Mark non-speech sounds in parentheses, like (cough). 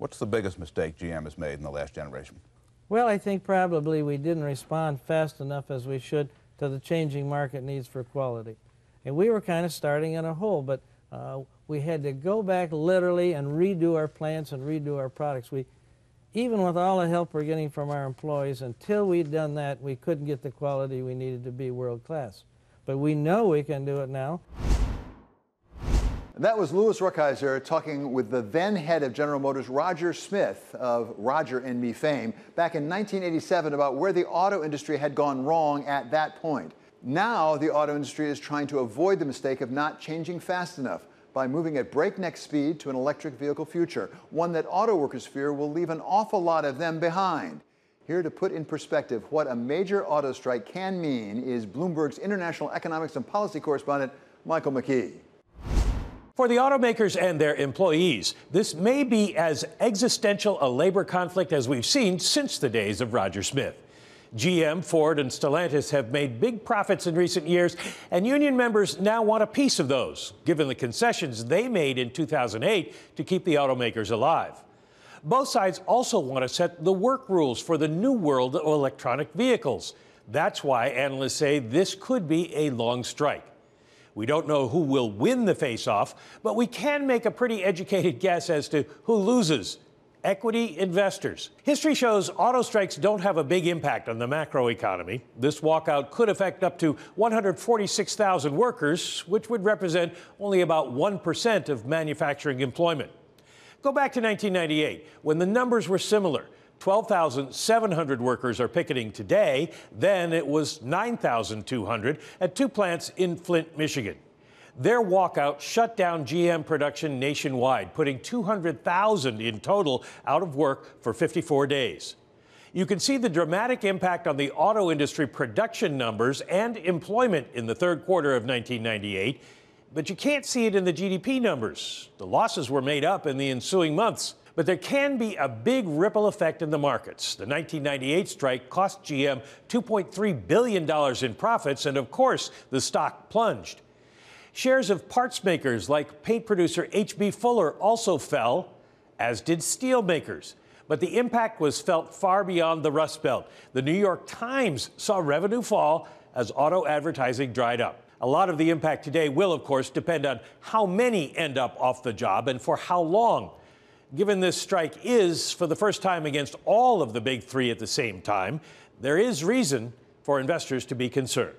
What's the biggest mistake GM has made in the last generation? Well, I think probably we didn't respond fast enough as we should to the changing market needs for quality. And we were kind of starting in a hole, but uh, we had to go back literally and redo our plants and redo our products. We, even with all the help we're getting from our employees, until we'd done that, we couldn't get the quality we needed to be world class. But we know we can do it now. That was Louis Rukeyser talking with the then head of General Motors, Roger Smith of Roger and Me fame, back in 1987 about where the auto industry had gone wrong at that point. Now the auto industry is trying to avoid the mistake of not changing fast enough by moving at breakneck speed to an electric vehicle future, one that auto workers fear will leave an awful lot of them behind. Here to put in perspective what a major auto strike can mean is Bloomberg's international economics and policy correspondent, Michael McKee. For the automakers and their employees, this may be as existential a labor conflict as we've seen since the days of Roger Smith. GM, Ford, and Stellantis have made big profits in recent years, and union members now want a piece of those, given the concessions they made in 2008 to keep the automakers alive. Both sides also want to set the work rules for the new world of electronic vehicles. That's why analysts say this could be a long strike. We don't know who will win the face off, but we can make a pretty educated (laughs) guess as to who loses equity investors. History shows auto strikes don't have a big impact on the macroeconomy. This walkout could affect up to 146,000 workers, which would represent only about 1% of manufacturing employment. Go back to 1998, when the numbers were similar. 12,700 workers are picketing today. Then it was 9,200 at two plants in Flint, Michigan. Their walkout shut down GM production nationwide, putting 200,000 in total out of work for 54 days. You can see the dramatic impact on the auto industry production numbers and employment in the third quarter of 1998, but you can't see it in the GDP numbers. The losses were made up in the ensuing months. But there can be a big ripple effect in the markets. The 1998 strike cost GM $2.3 billion in profits, and of course, the stock plunged. Shares of parts makers like paint producer H.B. Fuller also fell, as did steel makers. But the impact was felt far beyond the Rust Belt. The New York Times saw revenue fall as auto advertising dried up. A lot of the impact today will, of course, depend on how many end up off the job and for how long. Given this strike is, for the first time, against all of the big three at the same time, there is reason for investors to be concerned.